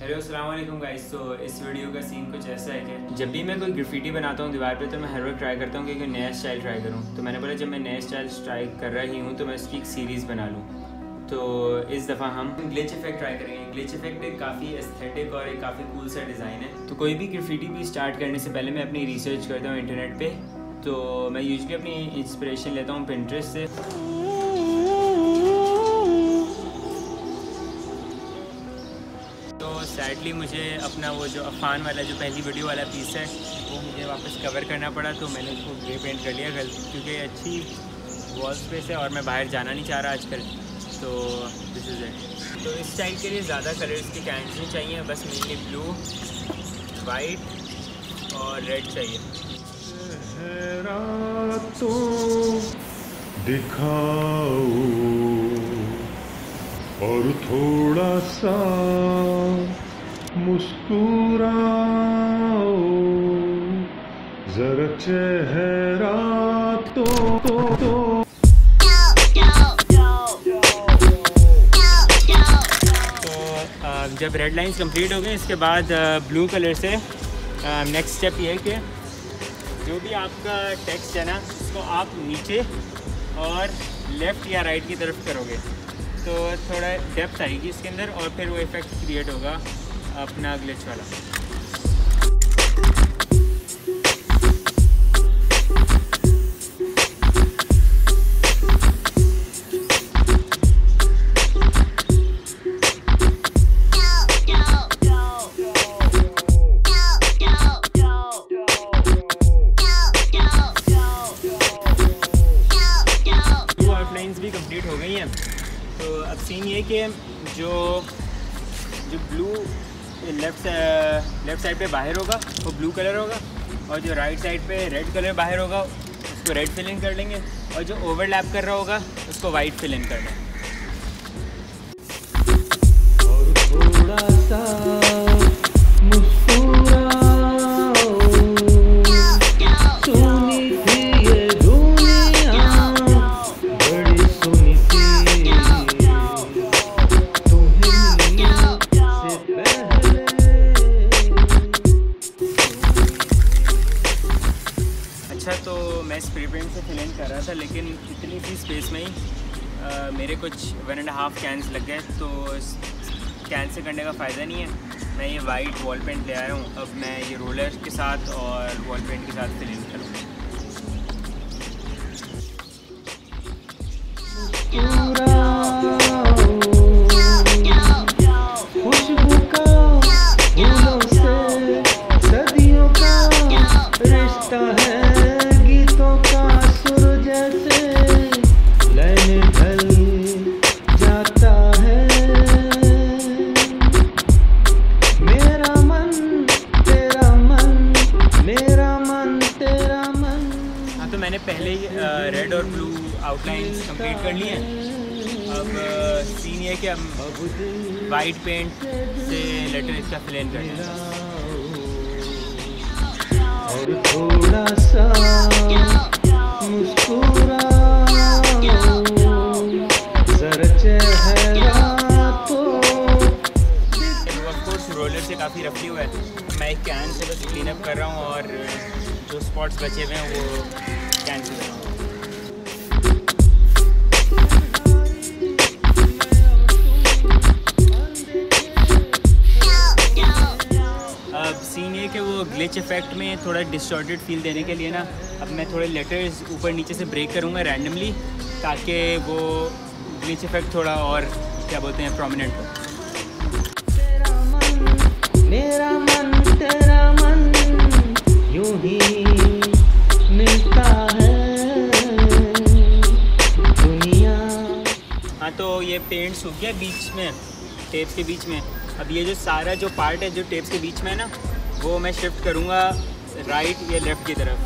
Hello वालेकुम guys तो इस वीडियो का सीन कुछ ऐसा है कि जब भी मैं कोई ग्राफिटी बनाता हूँ दीवार पे तो मैं हर वक्त ट्राई करता हूँ कि कोई नया स्टाइल ट्राई करूँ। तो मैंने बोला, जब मैं नया स्टाइल ट्राई कर रही हूँ तो मैं उसकी एक सीरीज़ बना लूँ। तो इस दफ़ा हम ग्लिच इफ़ेक्ट ट्राई करेंगे। ग्लिच इफ़ेक्ट एक काफ़ी एस्थेटिक और एक काफ़ी कूल सा डिज़ाइन है। तो कोई भी ग्राफिटी भी स्टार्ट करने से पहले मैं अपनी रिसर्च करता हूँ इंटरनेट पर तो मैं यूजली अपनी इंस्पिरेशन लेता हूँ पिंट्रेस्ट से। सैडली मुझे अपना वो जो अफान वाला जो पहली वीडियो वाला पीस है, वो मुझे वापस कवर करना पड़ा तो मैंने उसको ग्रे पेंट कर लिया क्योंकि अच्छी वॉल स्पेस है और मैं बाहर जाना नहीं चाह रहा आजकल। तो दिस इज़ इट तो इस स्टाइल के लिए ज़्यादा कलर्स की कैंस नहीं चाहिए, बस मेनली ब्लू वाइट और रेड चाहिए। तो दिखाओ और थोड़ा सा मुस्कुराओ जरा चेहरा तो, तो, तो। तो जब रेड लाइंस कंप्लीट हो गए इसके बाद ब्लू कलर से नेक्स्ट स्टेप ये है कि जो भी आपका टेक्स्ट है ना उसको आप नीचे और लेफ़्ट या राइट की तरफ़ करोगे। तो थोड़ा डेप्थ आएगी इसके अंदर और फिर वो इफ़ेक्ट क्रिएट होगा। अपना ग्लिच वाला भी कंप्लीट हो गई हैं तो अब सीन ये कि जो जो ब्लू लेफ़्ट लेफ़्ट साइड पे बाहर होगा, वो ब्लू कलर होगा, और जो राइट साइड पे रेड कलर बाहर होगा, उसको रेड फिल इन कर लेंगे, और जो ओवरलैप कर रहा होगा, उसको वाइट फिल इन कर लेंगे लेकिन इतनी सी स्पेस में ही। आ, मेरे कुछ वन एंड हाफ़ कैंस लग गए तो कैन से करने का फ़ायदा नहीं है। मैं ये वाइट वॉल पेंट ले आया हूँ। अब मैं ये रोलर के साथ और वॉल पेंट के साथ फिलिंग करूँगा कंप्लीट कर हैं। अब सीन ये कि हम वाइट पेंट से लेटर इसका फिलेन करें और थोड़ा सा रोलर से काफ़ी रफली हुआ है। मैं एक कैन से बस क्लीन अप कर रहा हूँ और जो स्पॉट्स बचे हुए हैं वो कैंसिल अब ग्लिच इफ़ेक्ट में थोड़ा डिस्टॉर्टेड फील देने के लिए ना अब मैं थोड़े लेटर्स ऊपर नीचे से ब्रेक करूँगा रैंडमली ताकि वो ग्लिच इफ़ेक्ट थोड़ा और क्या बोलते हैं प्रोमिनेंट हो। मेरा मन तेरा मन यूँ ही मिलता तो ये पेंट सूख गया बीच में टेप्स के बीच में। अब ये जो सारा जो पार्ट है जो टेप्स के बीच में है ना वो मैं शिफ्ट करूँगा राइट या लेफ़्ट की तरफ़।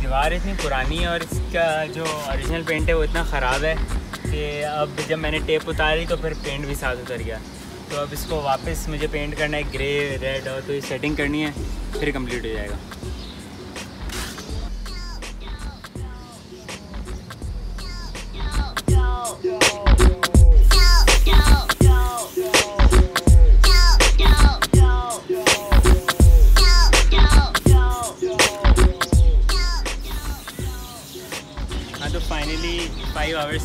दीवार इतनी पुरानी है और इसका जो ओरिजिनल पेंट है वो इतना ख़राब है। कि अब जब मैंने टेप उतारी तो फिर पेंट भी साथ उतर गया तो अब इसको वापस मुझे पेंट करना है ग्रे रेड और तो ये सेटिंग करनी है फिर कंप्लीट हो जाएगा हाँ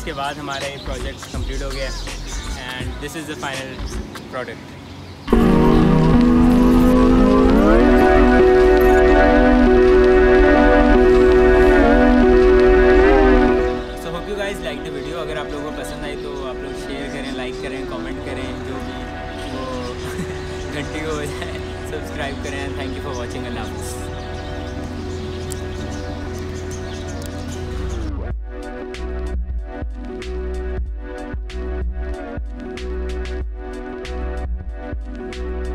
फाइव आवर्स के बाद हमारा ये प्रोजेक्ट कंप्लीट हो गया and this is the final product